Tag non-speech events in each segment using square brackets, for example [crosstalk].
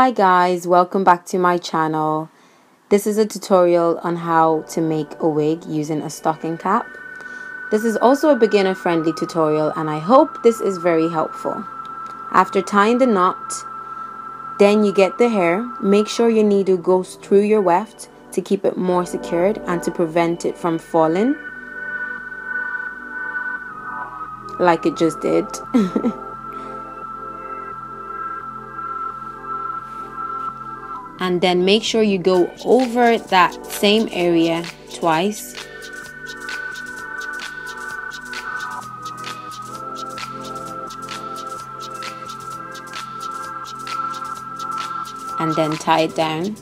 Hi guys, welcome back to my channel. This is a tutorial on how to make a wig using a stocking cap. This is also a beginner friendly tutorial and I hope this is very helpful. After tying the knot, then you get the hair. Make sure your needle goes through your weft to keep it more secured and to prevent it from falling like it just did. [laughs] and then make sure you go over that same area twice. And then tie it down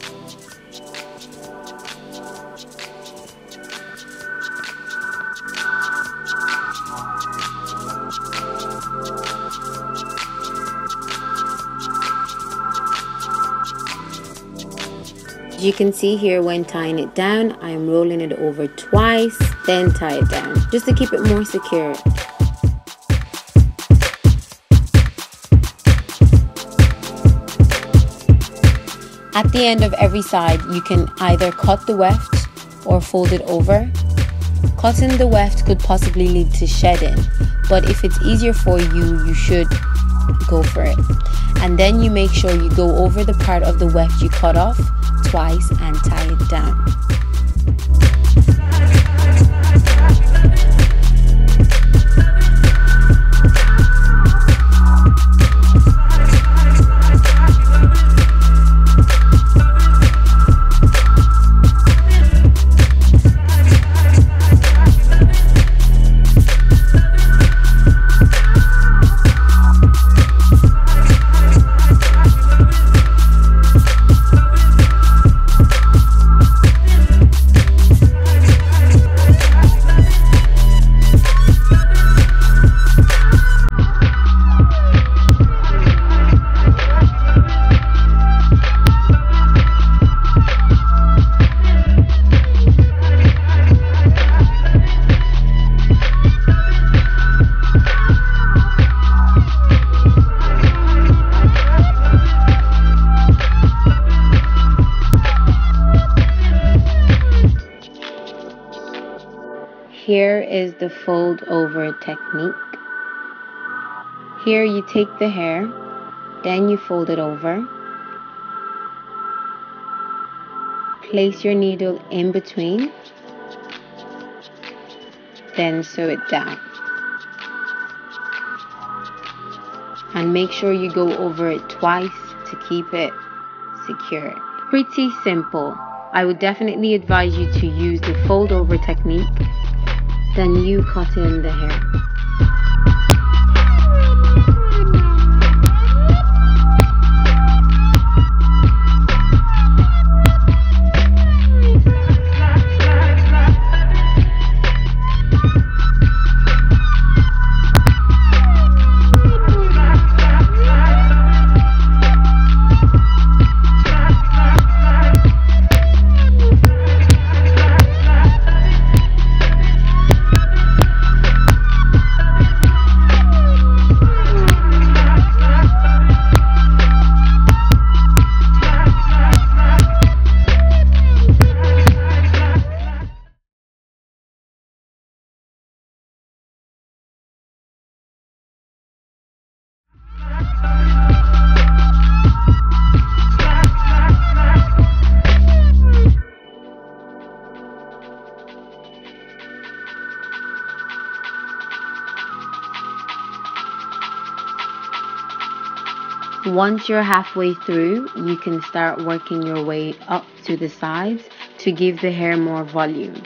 you can see here when tying it down, I am rolling it over twice, then tie it down, just to keep it more secure. At the end of every side, you can either cut the weft or fold it over. Cutting the weft could possibly lead to shedding, but if it's easier for you, you should go for it. And then you make sure you go over the part of the weft you cut off twice and tie it down. Here is the fold over technique. Here you take the hair, then you fold it over. Place your needle in between, then sew it down. And make sure you go over it twice to keep it secure. Pretty simple. I would definitely advise you to use the fold over technique then you cut in the hair. Once you're halfway through, you can start working your way up to the sides to give the hair more volume.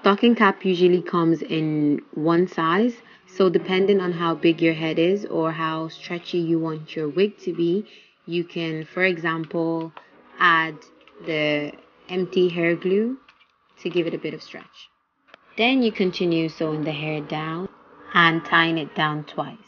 Stocking cap usually comes in one size. So depending on how big your head is or how stretchy you want your wig to be, you can, for example, add the empty hair glue to give it a bit of stretch. Then you continue sewing the hair down and tying it down twice.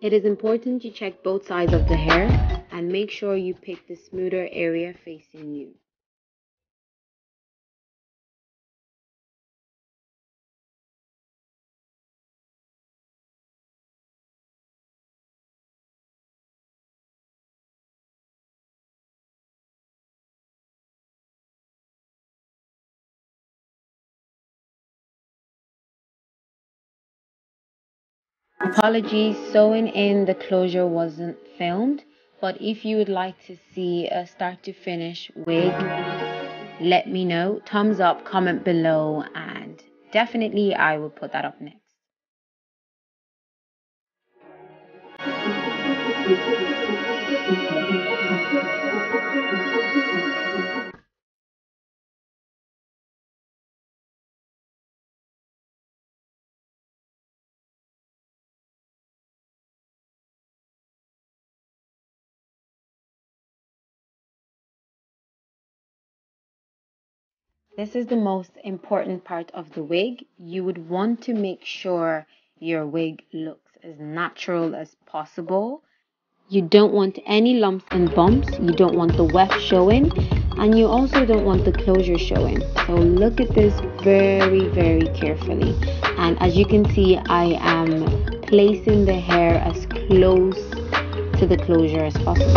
It is important to check both sides of the hair and make sure you pick the smoother area facing you. Apologies, sewing in the closure wasn't filmed, but if you would like to see a start to finish wig, let me know. Thumbs up, comment below, and definitely I will put that up next. [laughs] This is the most important part of the wig. You would want to make sure your wig looks as natural as possible. You don't want any lumps and bumps. You don't want the weft showing. And you also don't want the closure showing. So look at this very, very carefully. And as you can see, I am placing the hair as close to the closure as possible.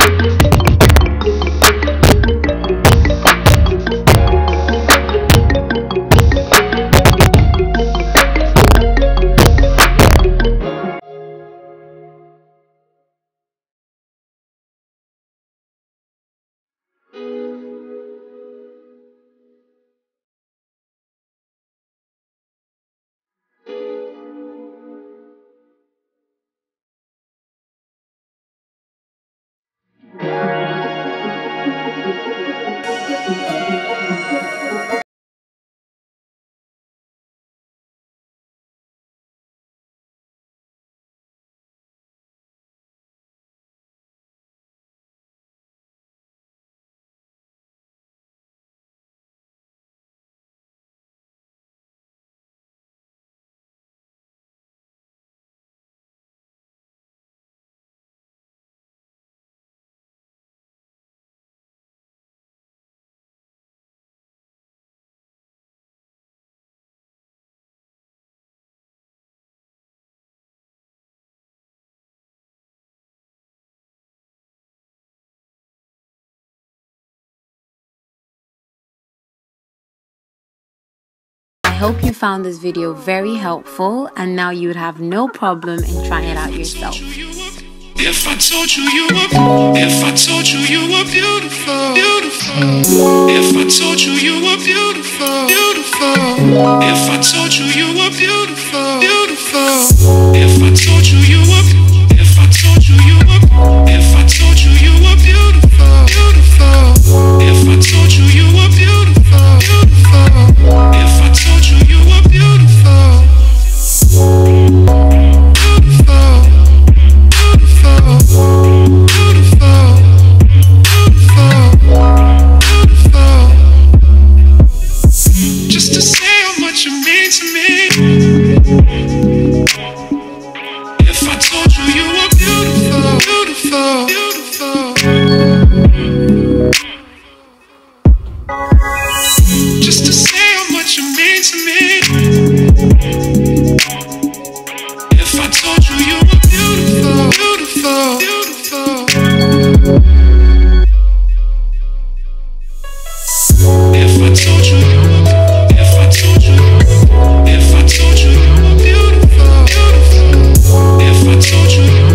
Hope you found this video very helpful and now you would have no problem in trying it out yourself. If I told you you were, if I told you you were beautiful, beautiful. If I told you you were beautiful, beautiful. If I told you you were beautiful, beautiful. If I told you you were, if I told you you were, if I told you you were beautiful, beautiful. If i told you